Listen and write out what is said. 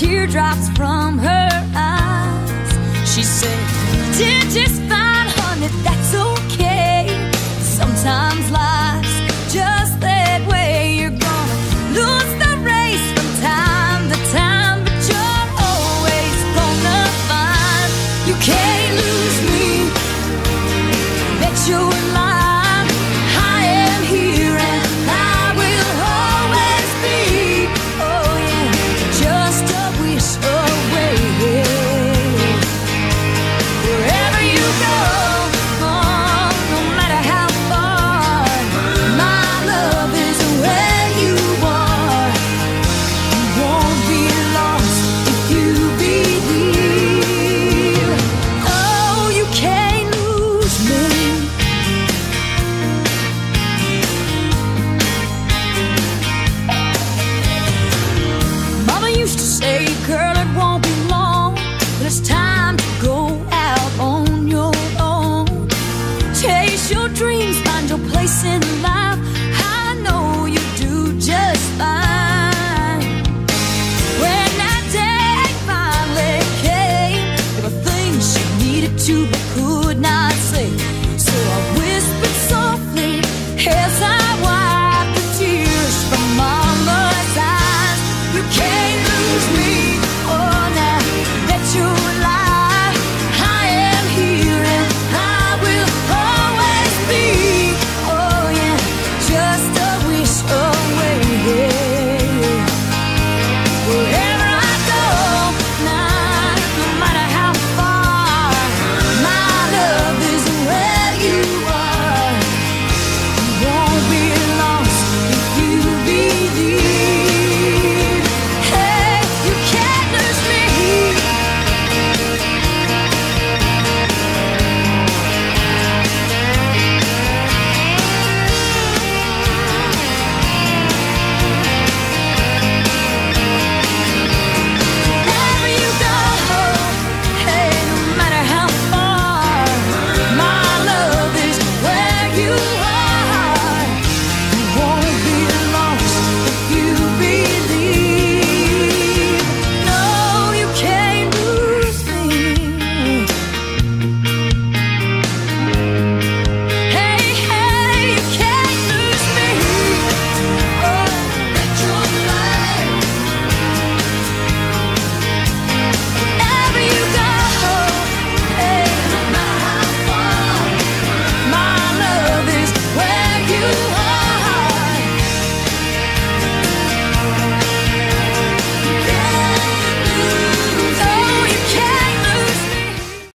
teardrops from her eyes. She said, Did just fine, honey, that's okay. Sometimes life's just that way. You're gonna lose the race from time to time, but you're always gonna find you can't say, girl, it won't be long, but it's time to go out on your own. Chase your dreams, find your place in life. I know you do just fine. When that day finally came, there were things she needed to